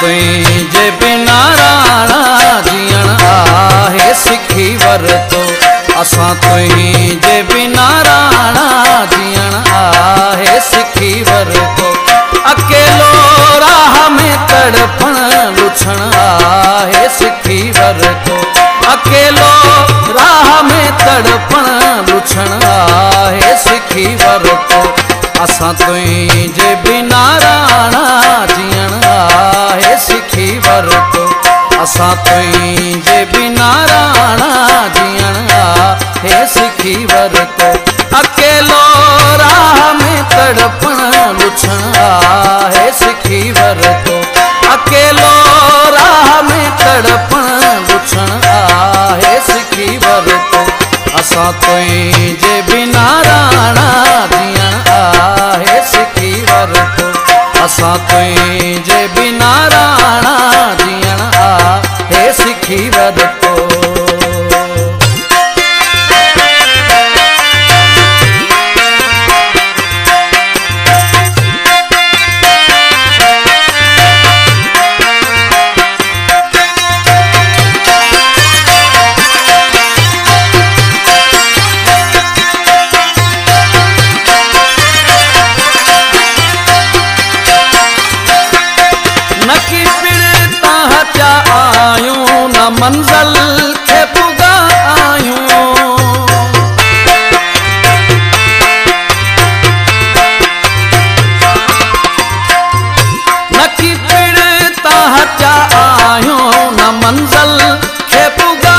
ته بنا راڻا جيئڻ آهي سکي ورتو اسان تنهنجي بناراڻا جيئڻ آهي سکي ورتو اڪيلو راهه ۾ تڙپڻ لڇڻ آهي سکي ورتو اسان تنهنجي بناراڻا اسان تنهنجي بنا راڻا جيئڻ آهي سکي ورتو اڪيلو راهه ۾ تڙپڻ لڇڻ آهي سکي ورتو اڪيلو راهه ۾ تڙپڻ لڇڻ آهي سکي ورتو اسان تنهنجي بنا راڻا جيئڻ آهي سکي ورتو اسان تنهنجي بنا راڻا منزل کي پگا آيون نڪي پڙ توهان چا آيون نه منزل کي پگا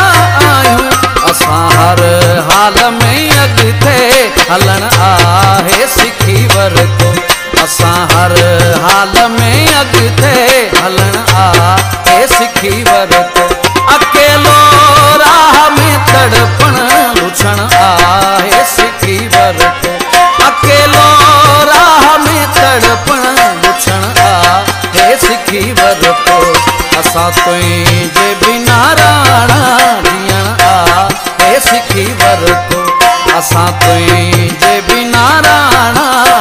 آيون اسان هر حال ۾ اڳتي هلڻ آهي سکي ورتو. اسان هر حال ۾ اڳتي هلڻ آهي سکي ورتو اسان تنهنجي بنا راڻا جيئڻ آهي اسان تنهنجي بنا راڻا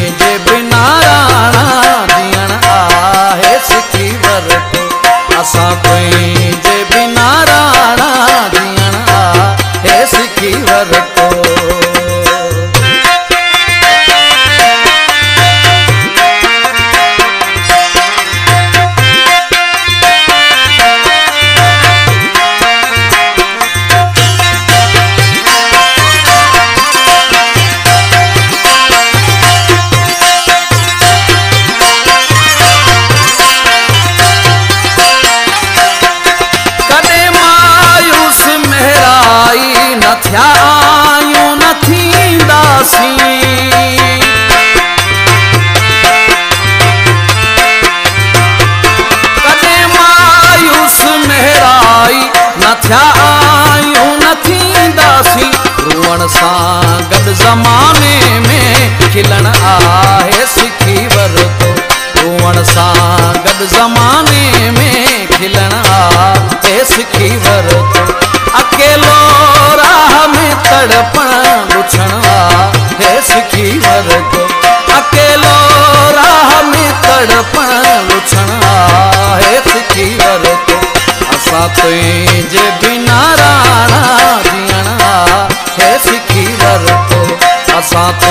تنهنجي بنا راڻا جيئڻ آهي سکي ورتو. اسان تنهنجي بنا راڻا جيئڻ آهي سکي ورتو रुअण सां गॾु ज़माने में खिलण आहे सिखी वरितो रुअण सां गॾु ज़माने में खिलण आहे सिखी वरितो अकेलो राह में तड़पण लुछण आहे सिखी वरितो अकेलो राह में तड़पण साथ